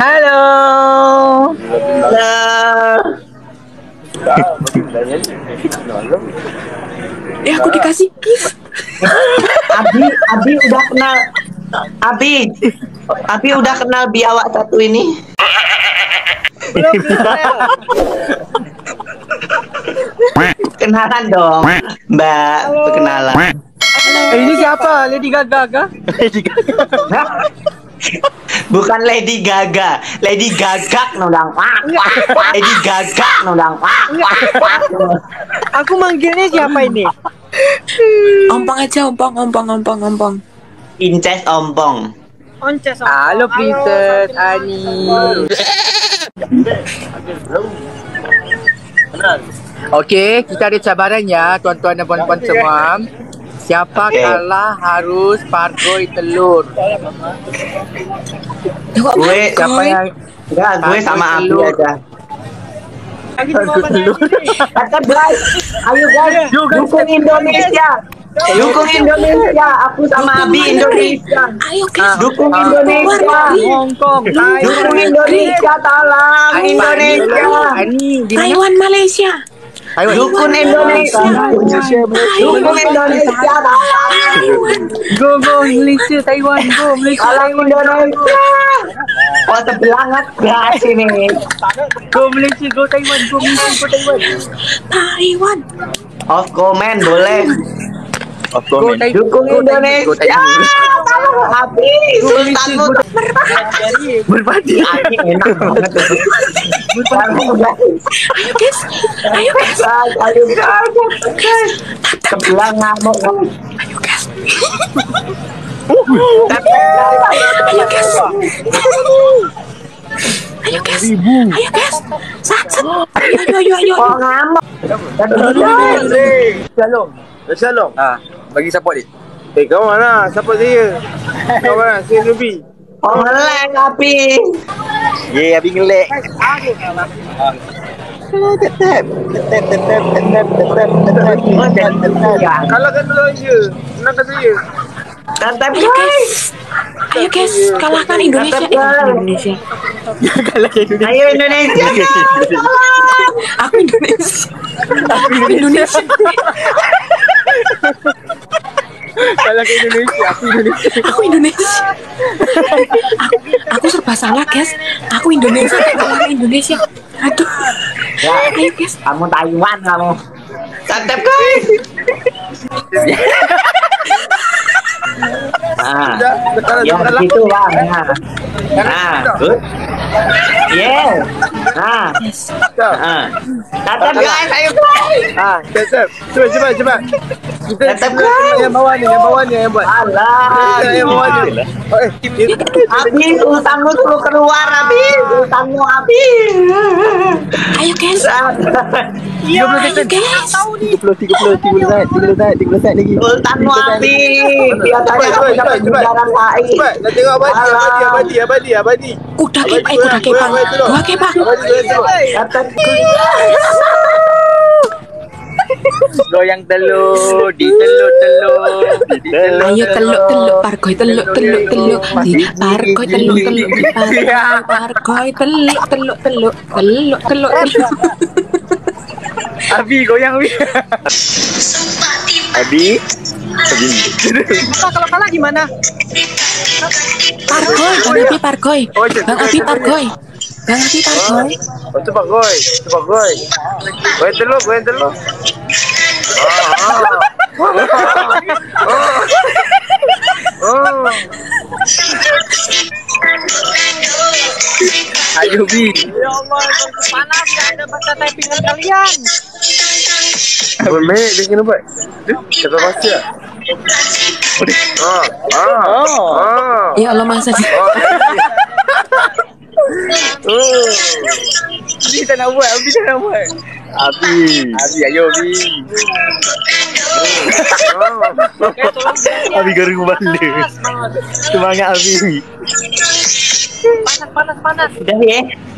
Halo. Eh aku dikasih kiss. Abi, Abi udah kenal Abi, Abi udah kenal biawak satu ini. Kenalan dong, Mbak. Perkenalan. Eh, ini siapa? Lady Gaga kah? Bukan Lady Gaga, Lady Gagak nodang. Lady Gagak nodang. Aku manggilnya siapa ini? Ompong aja, ompong, ompong, ompong, ompong. Inces ompong. Onces. Halo Princess Ani. Okey, kita ada cabaran ya tuan-tuan dan puan-puan semua. Siapa Okey. kalah harus pargoi telur. Gue Siapa yang Ya, gue sama Abi aja. pargoi telur? Kata guys, ayo guys, dukung Indonesia. Dukung Indonesia. Aku sama Abi Indonesia. Ayo guys. Dukung Ah. Indonesia. Hong Kong, Dukung Taiwan. Indonesia, tolong Indonesia. Taiwan, Malaysia. Taiwan. Dukung Indonesia. Dukung Indonesia. Go go Malaysia Taiwan go Malaysia Taiwan Indonesia. Oh, sebelangat gas ini. go Malaysia go Taiwan go Malaysia go Taiwan Taiwan. Off comment boleh. Dukung Indonesia. Taiwan. Tolong Abi, sultanmu. Berbadi Abi enak banget. Guys. Ayo guys. Ayo guys. Guys, ayo guys, guys. Ngamuk. Ayo guys. Ayo guys. Ayo guys. Ayo guys. Sat, sat. Ayo, ayo, ayo, ayo. kok ngamuk. Shalom. Shalom. ah bagi support dia Eh, kau mana? Siapa dia? Kau mana? Saya Nubi. Kok ngeleng Abi. Ye, abi ngelek. Tetep, tetep, tetep, tetep, tetep, tetep, Ya, Kalau kata dulu je, senang kata je. Tetep Ayo guys. guys. Ayo guys. Kalahkan Indonesia. Eh, Indonesia. kalah ke Indonesia Ayo Indonesia. guys. Aku Indonesia. Aku Indonesia. kalah ke Indonesia aku Indonesia Aku Indonesia. aku, aku serba salah guys. Aku Indonesia. Aku Indonesia. Aduh. Ya, Ayo guys. kamu Taiwan kamu. Tetep guys. Nah, yang sekarang. begitu bang. Nah, nah, good. Yes. Nah, nah. Guys, ayo guys. Ah, cepat, cepat. Kita Tetep, kita- guys. yang bawah ni, yang bawah ni yang buat. Alah. Yang bawah ni. Oh, eh, kita- Abi, sultanmu suruh keluar, Abi. Sultanmu, Abi. Ayo guys. Iya, Ayo guys. 30, 30, 30 saat, 30 saat, 30 saat lagi. Cepat, cepat, cepat. lain. Cepat, nak tengok abadi, abadi, abadi, abadi, abadi. Kuda kepa, eh kuda kepa. Kuda kepa. Abadi, abadi, abadi. Tetep goyang telur di telur telur di telur Ayo teluk teluk parkoy teluk teluk teluk di parkoy teluk teluk di parkoy parkoy teluk teluk teluk teluk teluk teluk. Abi goyang Abi Abi Abi kalau kalah gimana? Parkoy, Bang Abi parkoy. Bang Abi parkoy. Bang Abi parkoy. Oh, cepat goy, cepat goy. Goy telur, goy telur. Ah, ah. Oh. Ayo Bi Ya Allah, panas kan ada baca typingan kalian. Bermain dia kena buat. Kata baca. Ah, ah, Oh. ah. Ya Allah masa sih. Oh. Abi tak nak buat Abi tak nak buat Abi Abi ayo Abi Abi garu balik Semangat Abi Panas, ya.